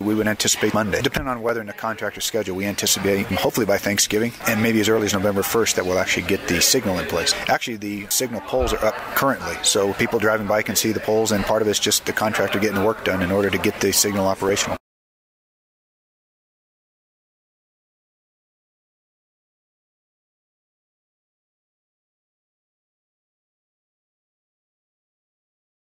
We would anticipate Monday. Depending on weather and the contractor's schedule, we anticipate hopefully by Thanksgiving and maybe as early as November 1st that we'll actually get the signal in place. Actually, the signal poles are up currently, so people driving by can see the poles, and part of it's just the contractor getting the work done in order to get the signal operational.